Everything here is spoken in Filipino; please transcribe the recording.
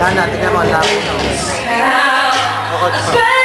Lana, tingnan mo, love. Bukod pa.